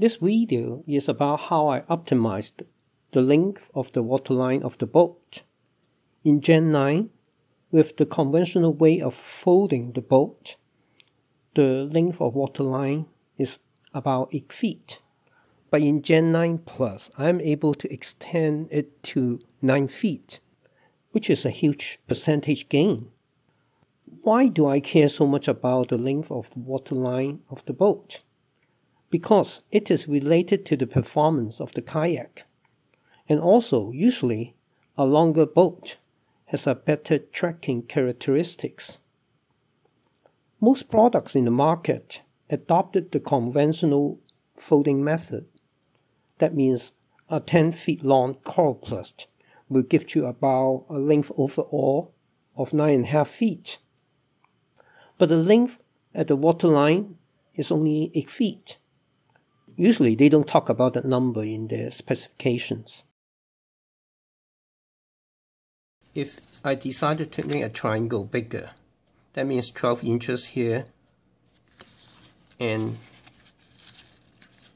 This video is about how I optimized the length of the waterline of the boat. In Gen 9, with the conventional way of folding the boat, the length of waterline is about 8 feet. But in Gen 9 Plus, I am able to extend it to 9 feet, which is a huge percentage gain. Why do I care so much about the length of the waterline of the boat? Because it is related to the performance of the kayak. And also, usually, a longer boat has a better tracking characteristics. Most products in the market adopted the conventional folding method. That means a 10 feet long Coroplast will give you about a length overall of 9.5 feet. But the length at the waterline is only 8 feet. Usually they don't talk about that number in their specifications. If I decided to make a triangle bigger, that means 12 inches here, and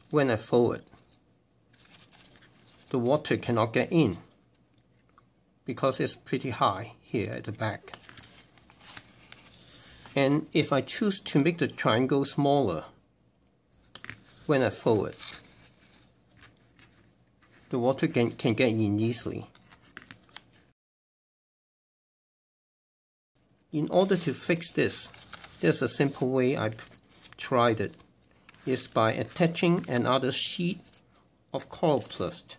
when I fold it, the water cannot get in because it's pretty high here at the back. And if I choose to make the triangle smaller, when I fold it, the water can, can get in easily. In order to fix this, there's a simple way I've tried it. Is by attaching another sheet of Coroplast.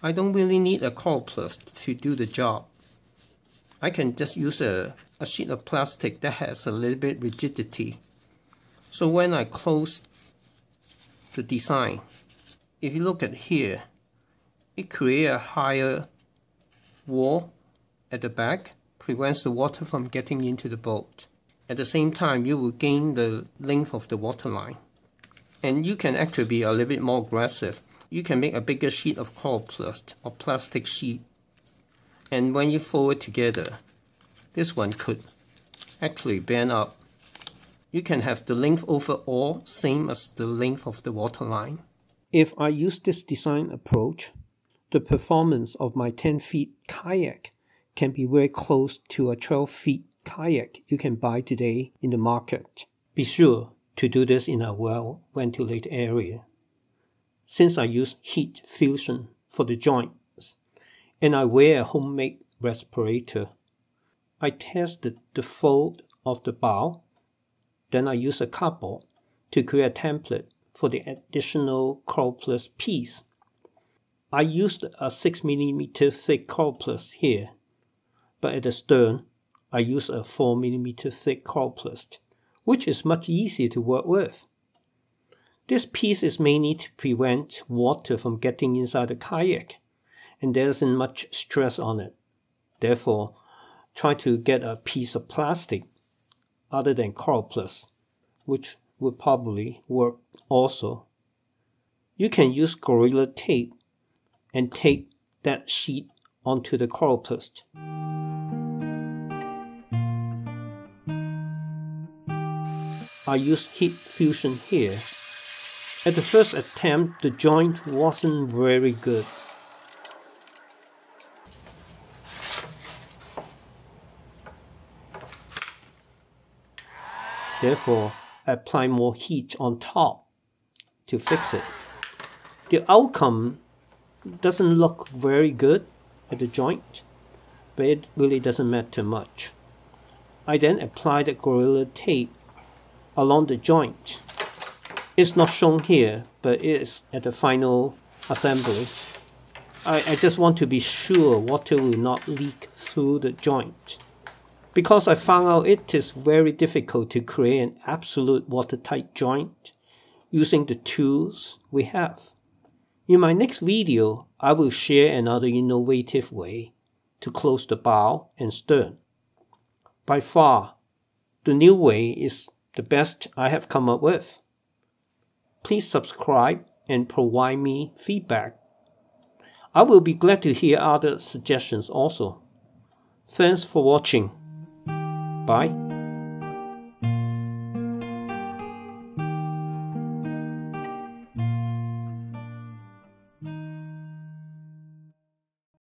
I don't really need a Coroplast to do the job. I can just use a, a sheet of plastic that has a little bit rigidity. So when I close the design, if you look at here, it creates a higher wall at the back, prevents the water from getting into the boat. At the same time, you will gain the length of the water line. And you can actually be a little bit more aggressive. You can make a bigger sheet of Coroplast or plastic sheet. And when you fold it together, this one could actually bend up. You can have the length overall same as the length of the water line. If I use this design approach, the performance of my 10 feet kayak can be very close to a 12 feet kayak you can buy today in the market. Be sure to do this in a well ventilated area. Since I use heat fusion for the joints and I wear a homemade respirator, I tested the fold of the bow. Then I use a cardboard to create a template for the additional Coroplast piece. I used a 6mm thick Coroplast here but at the stern, I use a 4mm thick Coroplast, which is much easier to work with. This piece is mainly to prevent water from getting inside the kayak, and there isn't much stress on it. Therefore, try to get a piece of plastic other than Coroplast, which would probably work also. You can use Gorilla Tape and tape that sheet onto the Coroplast. I used heat fusion here. At the first attempt, the joint wasn't very good. Therefore, apply more heat on top to fix it. The outcome doesn't look very good at the joint, but it really doesn't matter much. I then apply the Gorilla Tape along the joint. It's not shown here, but it is at the final assembly. I, I just want to be sure water will not leak through the joint. Because I found out it is very difficult to create an absolute watertight joint using the tools we have. In my next video, I will share another innovative way to close the bow and stern. By far, the new way is the best I have come up with. Please subscribe and provide me feedback. I will be glad to hear other suggestions also. Thanks for watching. Bye.